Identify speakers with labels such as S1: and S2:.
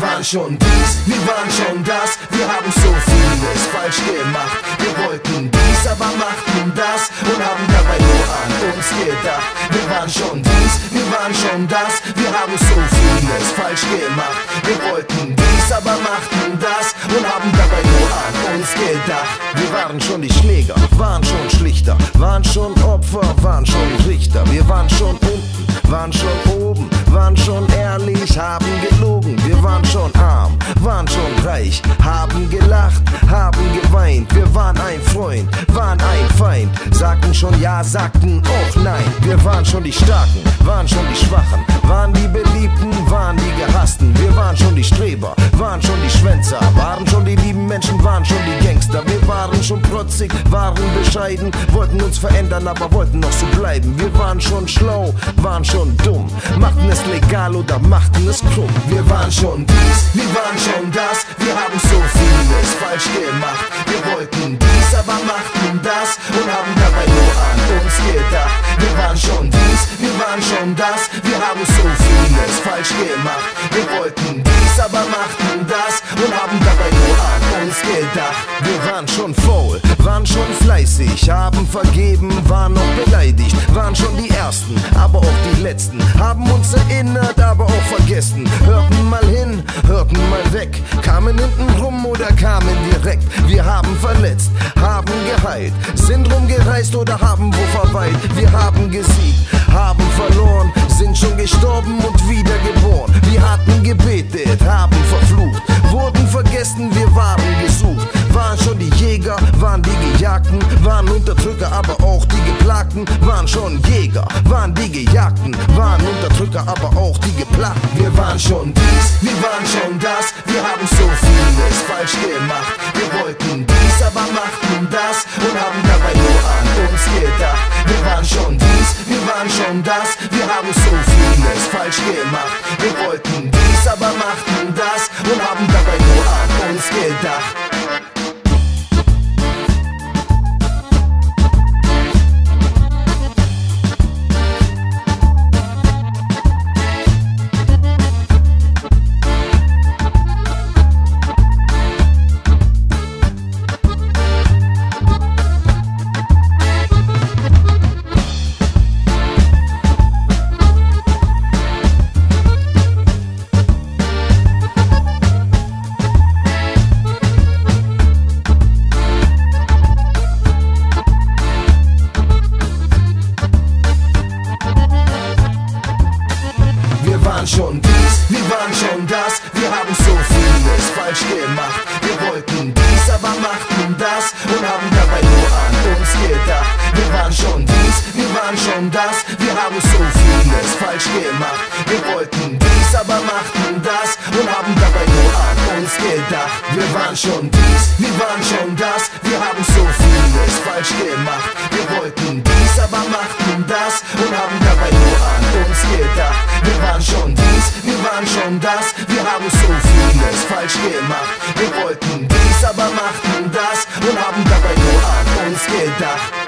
S1: waren schon dies, wir waren schon das, wir haben so vieles falsch gemacht. Wir wollten dies, aber machten das und haben dabei nur an uns gedacht. Wir waren schon dies, wir waren schon das, wir haben so vieles falsch gemacht. Wir wollten dies, aber machten das und haben dabei nur an uns gedacht.
S2: Wir waren schon die Schläger, waren schon Schlichter, waren schon Opfer, waren schon Richter. Wir waren schon unten, waren schon oben, waren schon ehrlich, haben gelogen. Wir waren schon arm, waren schon reich, haben gelacht, haben geweint. Wir waren ein Freund, waren ein Feind, sagten schon ja, sagten auch nein. Wir waren schon die Starken, waren schon die Schwachen, waren die Beliebten, waren die Gehassten. Wir waren schon die Streber, waren schon die Schwänzer, waren schon die lieben Menschen, waren schon die Gangster. Wir waren schon protzig, waren bescheiden, wollten uns verändern, aber wollten noch so bleiben. Wir waren schon schlau, waren schon dumm, machten es legal oder machten es krumm.
S1: Wir waren schon dies, falsch gemacht. Wir wollten dies, aber machten das und haben dabei nur an uns gedacht. Wir waren schon
S2: faul, waren schon fleißig, haben vergeben, waren noch beleidigt, waren schon die Ersten, aber auch die Letzten, haben uns erinnert, aber auch vergessen, hörten mal hin, hörten mal weg, kamen hinten rum oder kamen direkt. Wir haben verletzt, haben geheilt, sind rumgereist oder haben wo verweilt. Wir haben gesiegt, haben verloren, sind schon gestorben und wiedergeboren. Jäger, waren die Gejagten, waren Unterdrücker, aber auch die Geplagten. Waren schon Jäger, waren die Gejagten, waren Unterdrücker, aber auch die Geplagten.
S1: Wir waren schon dies, wir waren schon das, wir haben so vieles falsch gemacht. Wir wollten dies, aber machten das und haben dabei nur an uns gedacht. Wir waren schon dies, wir waren schon das, wir haben so vieles falsch gemacht. Wir wollten dies, aber machten das und haben dabei nur an uns gedacht. Waren schon das, wir haben so vieles falsch gemacht. Wir wollten dies, aber machten das und haben dabei nur an uns gedacht. Wir waren schon dies, wir waren schon das, wir haben so vieles falsch gemacht. Wir wollten dies, aber machten das und haben dabei nur an uns gedacht. Wir waren schon dies, wir waren schon das, wir haben so vieles falsch gemacht. das, wir haben so vieles falsch gemacht. Wir wollten dies, aber machten das und haben dabei nur an uns gedacht.